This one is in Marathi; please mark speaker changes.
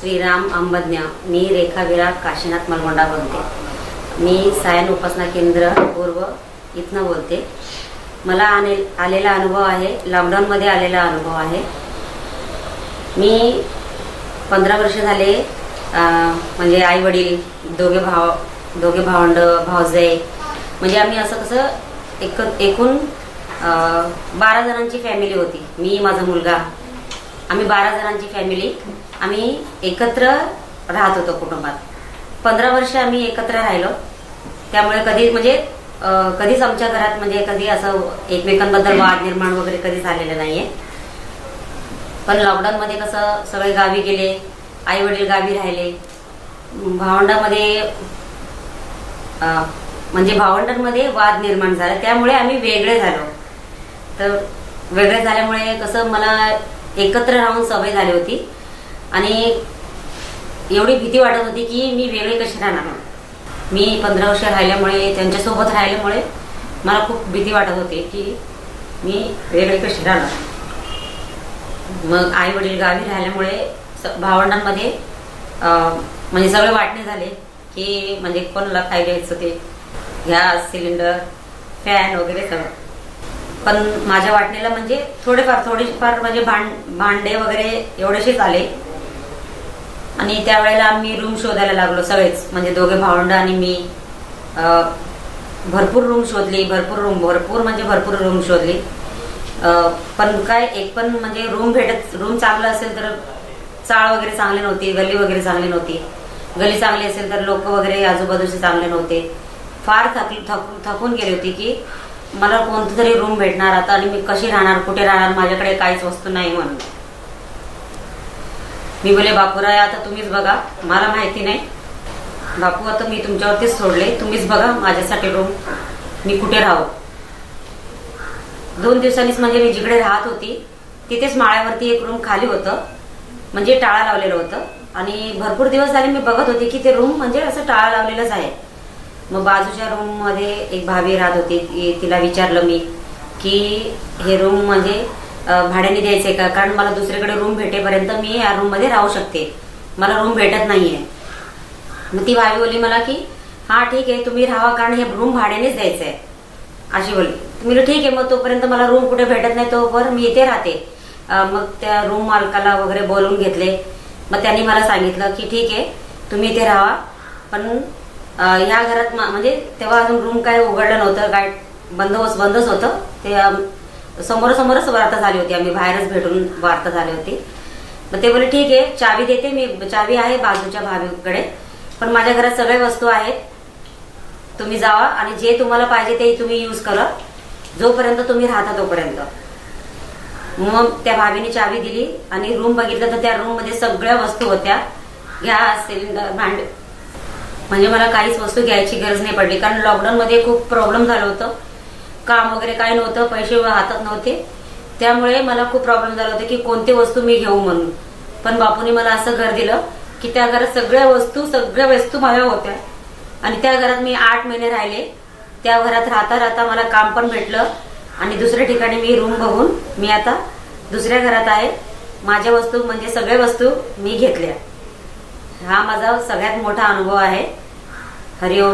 Speaker 1: श्रीराम अंबज्ञ. मी रेखा विराट काशीनाथ मलगोंडा बोलते. मी सायन उपासना केंद्र पूर्व इथनं बोलते. मला आले आलेला अनुभव आहे लॉकडाऊनमध्ये आलेला अनुभव आहे. मी पंधरा वर्ष झाले म्हणजे आई वडील दोघे भाव दोघे भावंड भावजय म्हणजे आम्ही असं कसं एक एकूण बारा जणांची फॅमिली होती. मी माझा मुलगा. आम्ही बारा जणांची फॅमिली आम्ही एकत्र राहत होतो कुटुंबात. पंधरा वर्ष आम्ही एकत्र राहिलो. त्यामुळे कधी म्हणजे कधीच आमच्या घरात म्हणजे कधी असं एकमेकांबद्दल वाद निर्माण वगैरे कधी झालेलं नाहीये. पण लॉकडाऊन मध्ये कसं सगळे गावी गेले आई वडील गावी राहिले. भावंडामध्ये म्हणजे भावंडांमध्ये वाद निर्माण झाला. त्यामुळे आम्ही वेगळे झालो. तर वेगळे झाल्यामुळे कसं मला एकत्र राहून सवय झाली होती. आणि एवढी भीती वाटत होती की मी वेगळे कशी राहणार? मी पंधरा वर्ष राहिल्यामुळे त्यांच्यासोबत राहिल्यामुळे मला खूप भीती वाटत होती की मी वेगळे कशी राहणार? मग आई वडील गावी राहिल्यामुळे स- भावंडांमध्ये म्हणजे सगळे वाटणे झाले की म्हणजे कोणाला काय घ्यायचं ते? गॅस सिलेंडर फॅन वगैरे सगळं. पण माझ्या वाटणीला म्हणजे थोडेफार थोडेफार म्हणजे भांड भांडे वगैरे एवढेसेच आले. आणि त्यावेळेला आम्ही रूम शोधायला लागलो सगळेच. म्हणजे दोघे भावंड आणि मी. भरपूर रूम शोधली भरपूर रूम भरपूर म्हणजे भरपूर रूम शोधली. पण काय एक पण म्हणजे रूम भेटत रूम चांगलं असेल तर चाळ वगैरे चांगली नव्हती गल्ली वगैरे चांगली नव्हती. गल्ली चांगली असेल तर लोक वगैरे आजूबाजूचे चांगले नव्हते. फार थकली थकून गेली होती की मला कोणतं तरी रूम भेटणार आता आणि मी कशी राहणार कुठे राहणार माझ्याकडे काहीच वस्तू नाही म्हणून. मी बोले बापूराय आता तुम्हीच बघा. मला माहिती नाही. बापू आता मी तुमच्यावरतीच सोडले. तुम्हीच बघा माझ्यासाठी रूम मी कुठे राहू दोन दिवसांनीच म्हणजे मी जिकडे राहत होती तिथेच माळ्यावरती एक रूम खाली होतं. म्हणजे टाळा लावलेलं होतं. आणि भरपूर दिवस झाले मी बघत होते की ते रूम म्हणजे असं टाळा लावलेलंच आहे. मग बाजूच्या रूममध्ये एक भाभी राहत होती. तिला विचारलं मी की हे रूम म्हणजे भाड्याने द्यायचे का? कारण मला दुसरीकडे रूम भेटेपर्यंत मी या रूममध्ये राहू शकते. मला रूम भेटत नाहीये. मग ती भावी बोलली मला की हा ठीक आहे तुम्ही राहा कारण हे रूम भाड्यानेच द्यायचं आहे अशी बोलली. मी ठीक आहे मग तोपर्यंत मला रूम कुठे भेटत नाही तोवर मी इथे राहते. मग त्या रूम मालकाला वगैरे बोलवून घेतले. मग त्यांनी मला सांगितलं की ठीक आहे तुम्ही इथे राहा पण या घरात म्हणजे तेव्हा अजून रूम काय उघडलं नव्हतं काय बंद बंदच होतं. ते समोरासमोरच वार्ता झाली होती. आम्ही बाहेरच भेटून वार्ता झाली होती. मग ते बोले ठीक आहे चावी देते मी. चावी आहे बाजूच्या भाभीकडे पण माझ्या घरात सगळे वस्तू आहेत. तुम्ही जावा आणि जे तुम्हाला पाहिजे ते तुम्ही यूज करा. जोपर्यंत तुम्ही राहता तोपर्यंत. मग त्या भाभीने चावी दिली आणि रूम बघितलं तर त्या रूममध्ये सगळ्या वस्तू होत्या. गॅस सिलेंडर भांड. म्हणजे मला काहीच वस्तू घ्यायची गरज नाही पडली. कारण लॉकडाऊन मध्ये खूप प्रॉब्लेम झालं होतं. काम वगैरे काय नव्हतं पैसे हातात नव्हते. त्यामुळे मला खूप प्रॉब्लेम झाला होता की कोणती वस्तू मी घेऊ म्हणून. पण बापूने मला असं घर दिलं की त्या घरात सगळ्या वस्तू सगळ्या वस्तू माझ्या होत्या. आणि त्या घरात मी आठ महिने राहिले. त्या घरात राहता राहता मला काम पण भेटलं. आणि दुसऱ्या ठिकाणी मी रूम बघून मी आता दुसऱ्या घरात आहे. माझ्या वस्तू म्हणजे सगळ्या वस्तू मी घेतल्या. हा माझा सगळ्यात मोठा अनुभव आहे. हरिओम.